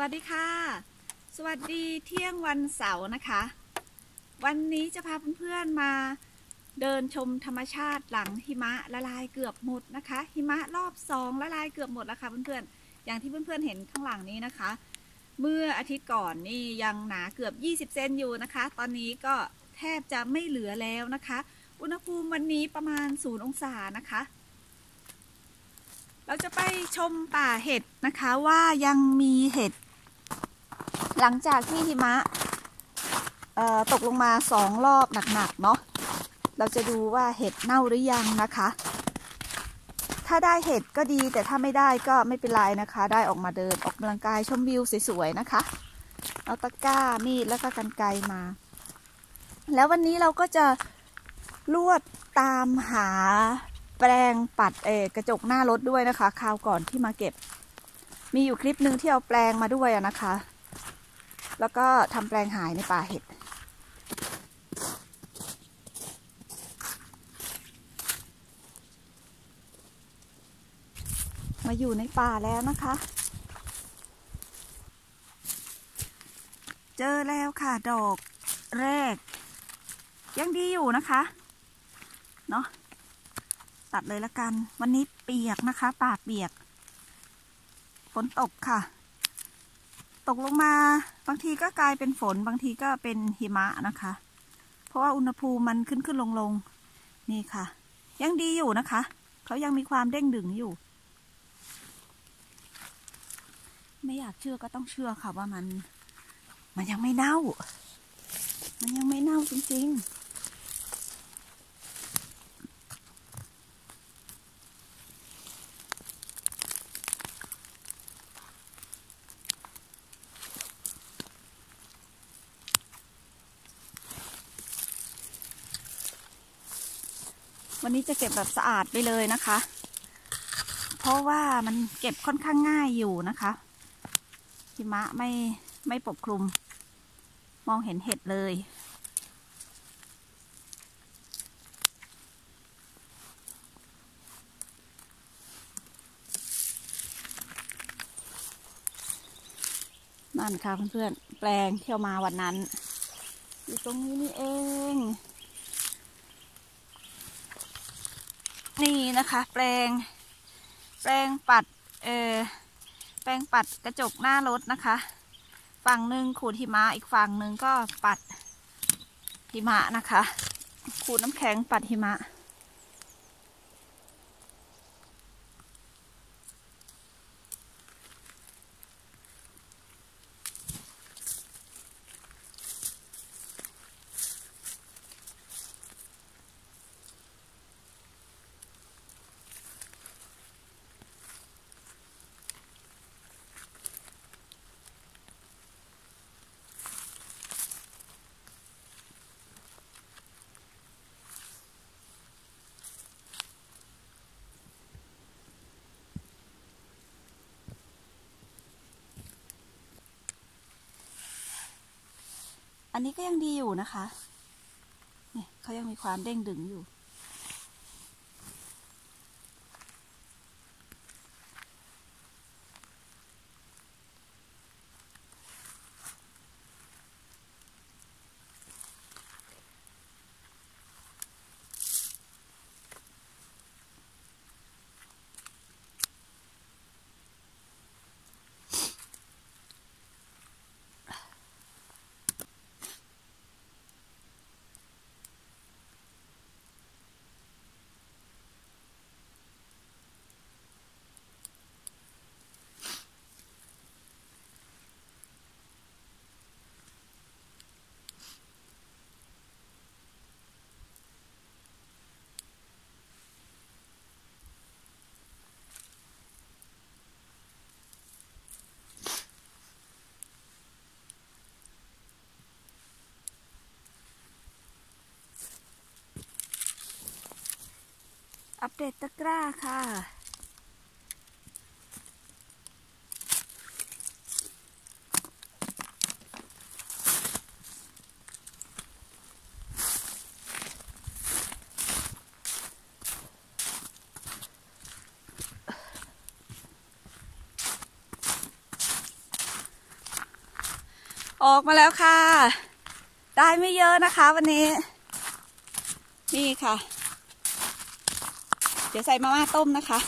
วัสดีค่ะ สวัสดีเที่ยงวันเสาร์นะคะ วันนี้จะพาเพื่อนๆมาเดินชมธรรมชาติหลังหิมะละลายเกือบหมดนะคะ หิมะรอบสองละลายเกือบหมดแล้วค่ะเพื่อนๆ อย่างที่เพื่อนๆเห็นข้างหลังนี้นะคะ เมื่ออาทิตย์ก่อนนี่ยังหนาเกือบ 20 เซนอยู่นะคะ ตอนนี้ก็แทบจะไม่เหลือแล้วนะคะ อุณหภูมิวันนี้ประมาณ0องศานะคะเราจะไปชมป่าเห็ดนะคะว่ายังมีเห็ด หลังจากที่หิมะตกลงมาสองรอบหนักๆเนาะเราจะดูว่าเห็ดเน่าหรือยังนะคะ ถ้าได้เห็ดก็ดีแต่ถ้าไม่ได้ก็ไม่เป็นไรนะคะ ได้ออกมาเดินออกกำลังกายชมวิวสวยๆนะคะ เอาตะกร้ามีดแล้วก็กันไกมา แล้ววันนี้เราก็จะลวดตามหาแปลงปัดเอกระจกหน้ารถด้วยนะคะคราวก่อนที่มาเก็บ มีอยู่คลิปหนึ่งที่เอาแปลงมาด้วยนะคะ แล้วก็ทำแปลงหายในป่าเห็ด มาอยู่ในป่าแล้วนะคะ เจอแล้วค่ะดอกแรก ยังดีอยู่นะคะ เนาะตัดเลยละกัน วันนี้เปียกนะคะ ป่าเปียก ฝนตกค่ะ ตกลงมา บางทีก็กลายเป็นฝน บางทีก็เป็นหิมะนะคะ เพราะว่าอุณหภูมิมันขึ้นขึ้นลงลงนี่ค่ะ ยังดีอยู่นะคะ เขายังมีความเด้งดึงอยู่ ไม่อยากเชื่อก็ต้องเชื่อค่ะว่ามัน มันยังไม่เน่า มันยังไม่เน่าจริงๆ วันนี้จะเก็บแบบสะอาดไปเลยนะคะ เพราะว่ามันเก็บค่อนข้างง่ายอยู่นะคะหิมะไม่ไม่ปกคลุม มองเห็นเห็ดเลยนั่นค่ะเพื่อนๆ แปลงเที่ยวมาวันนั้น อยู่ตรงนี้นี่เอง นี่นะคะ แปลง แปลงปัด เออแปลงปัดกระจกหน้ารถนะคะ ฝั่งหนึ่งขูดหิมะอีกฝั่งหนึ่งก็ปัดหิมะนะคะ ขูดน้ำแข็งปัดหิมะ อันนี้ก็ยังดีอยู่นะคะ เนี่ยเขายังมีความเด้งดึงอยู่ เกล็ดตะกร้าค่ะ ออกมาแล้วค่ะ ได้ไม่เยอะนะคะวันนี้ นี่ค่ะ เดี๋ยวใส่มาม่าต้มนะคะ